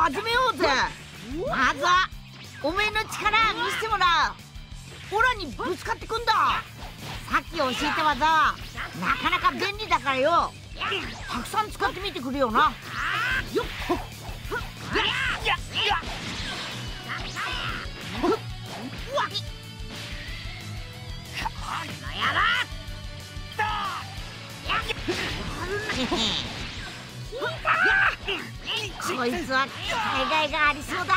始めようぜ。まずはおめえの力見せてもらう。オラにぶつかってくんだ。さっき教えた技なかなか便利だからよ。たくさん使ってみてくれよな。よっこ。こいつは海外がありそうだ。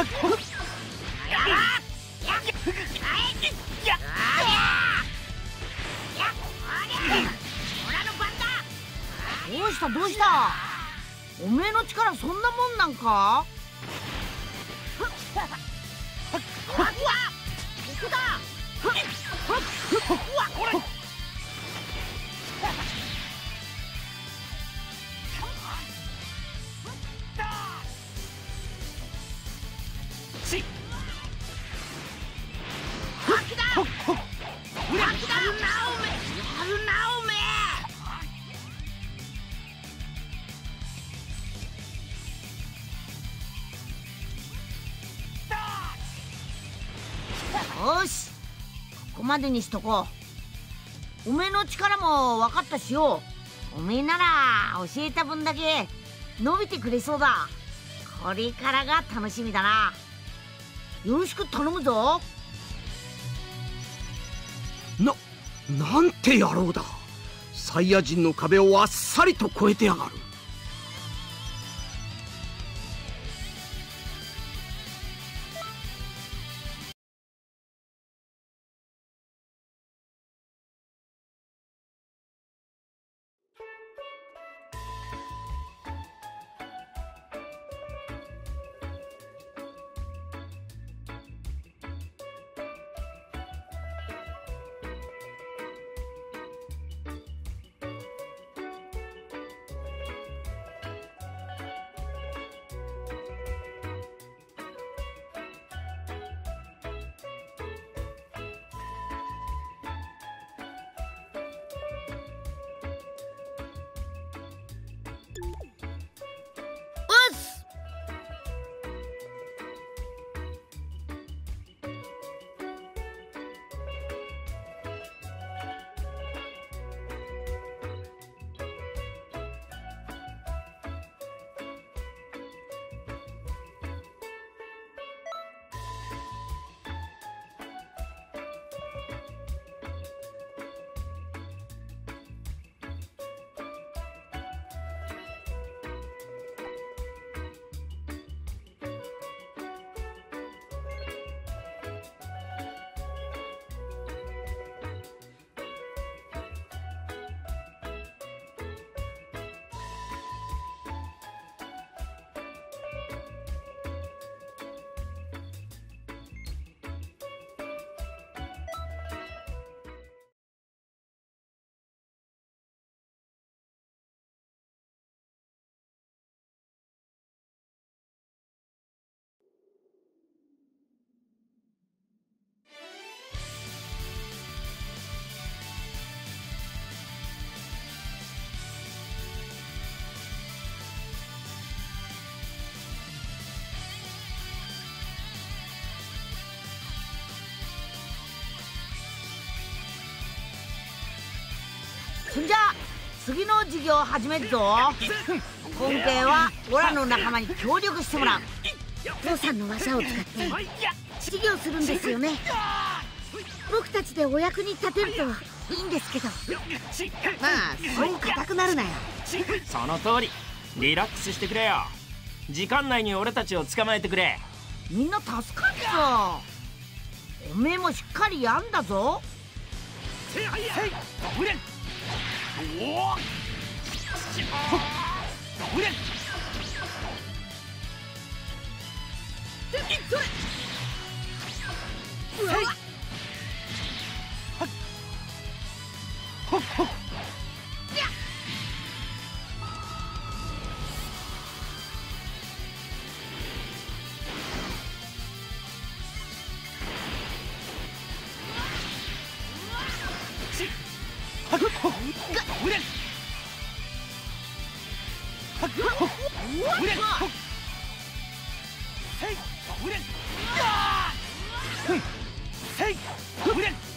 どうしたどうした？おめえの力そんなもんなんか？行くぞ！よし。ここまでにしとこう。おめえの力も分かったしよ。おめえなら教えた分だけ伸びてくれそうだ。これからが楽しみだな。よろしく頼むぞ。ななんて野郎だ。サイヤ人の壁をあっさりと越えてやがる。そんじゃ次の授業始めるぞ。今回はオラの仲間に協力してもらう。父さんの技を使って授業するんですよね。僕たちでお役に立てるといいんですけど。まあそう硬くなるなよ。その通り。リラックスしてくれよ。時間内に俺たちを捕まえてくれ。みんな助かるぞ。おめえもしっかりやんだぞおおっ。す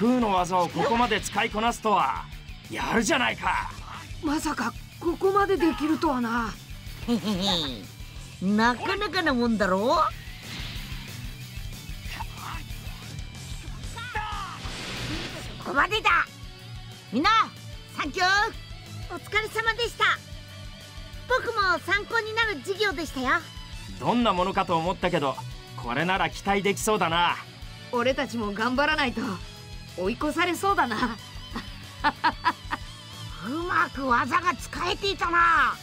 空の技をここまで使いこなすとはやるじゃないか。まさかここまでできるとはな。へへへ。なかなかなもんだろ？ここまでだ。みんなサンキュー。お疲れ様でした。僕も参考になる授業でしたよ。どんなものかと思ったけどこれなら期待できそうだな。俺たちも頑張らないと追い越されそうだな。うまく技が使えていたな。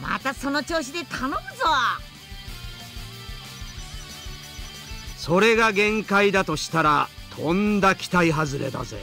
またその調子で頼むぞ。それが限界だとしたらとんだ期待外れだぜ